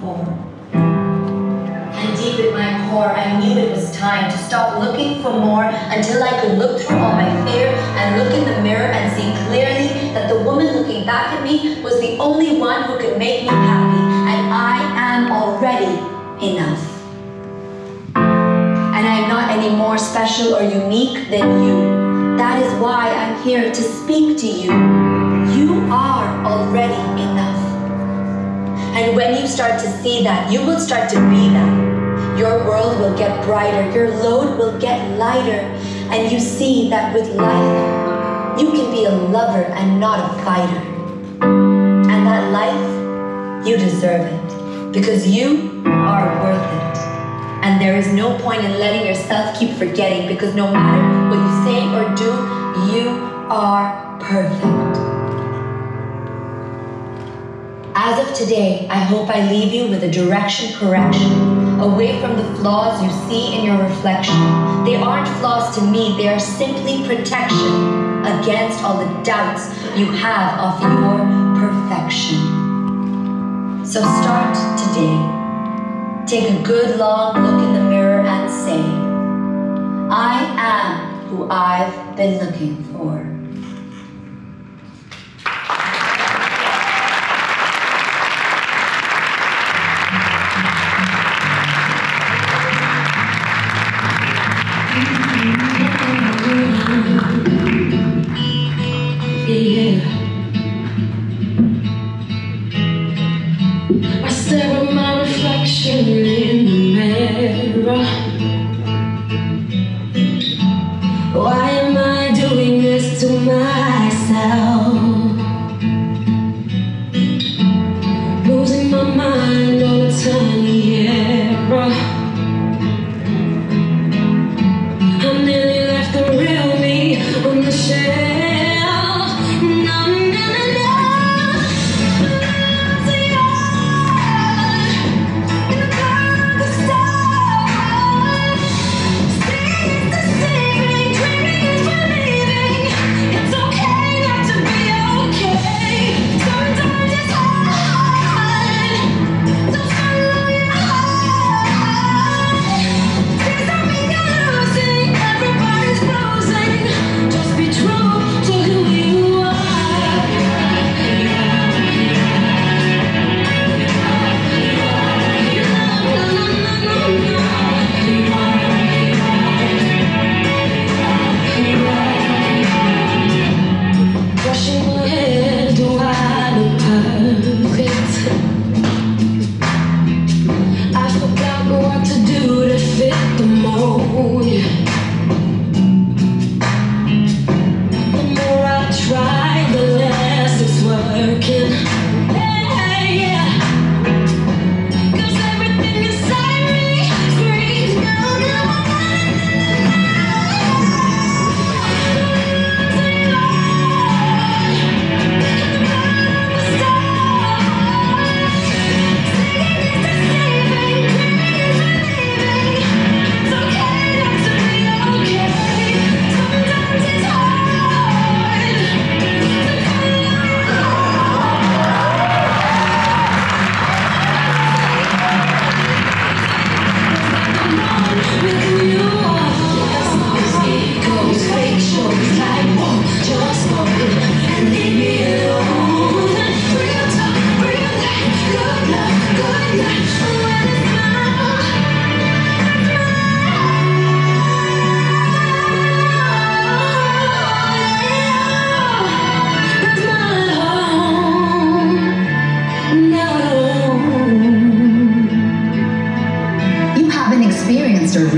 for. And deep in my core, I knew it was time to stop looking for more until I could look through all my fear and look in the mirror and see clearly that the woman looking back at me was the only one who could make me happy, and I am already enough. And I am not any more special or unique than you. That is why I'm here to speak to you. You are already enough. Start to see that, you will start to be that. Your world will get brighter, your load will get lighter, and you see that with life, you can be a lover and not a fighter. And that life, you deserve it because you are worth it. And there is no point in letting yourself keep forgetting because no matter what you say or do, you are perfect. As of today, I hope I leave you with a direction correction, away from the flaws you see in your reflection. They aren't flaws to me, they are simply protection against all the doubts you have of your perfection. So start today. Take a good long look in the mirror and say, I am who I've been looking for. Mirror.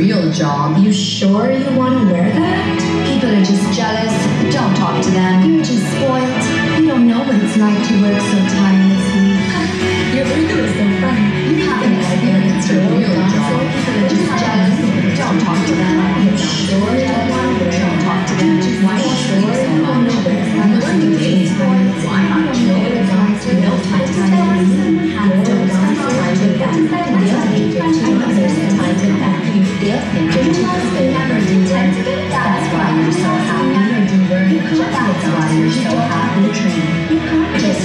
Real job. You sure you want to wear that? People are just jealous. Don't talk to them. You're just spoiled. You don't know what it's like to work so tirelessly. Your ego is so funny. You haven't experienced real job. That's why you're so happy. That's why you're so happy. Just don't do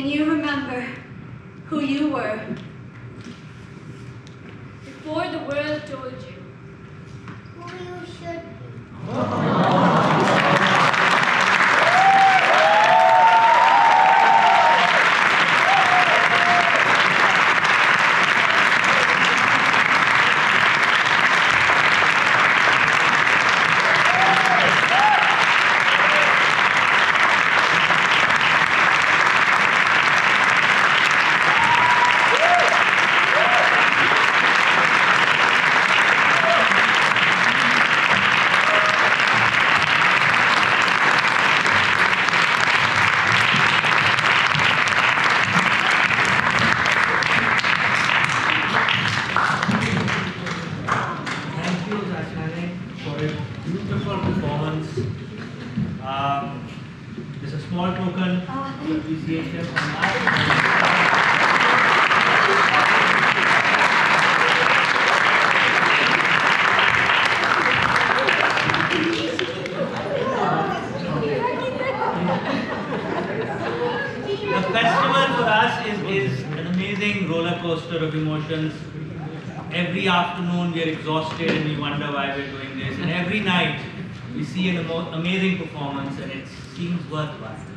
Can you remember who you were before the world told you? Who you should be. Thank you, A beautiful performance. Um, There's a small token of appreciation from. The festival for us is, is an amazing roller coaster of emotions. Every afternoon we are exhausted and we wonder why we're doing this. And every night we see an amazing performance and it seems worthwhile.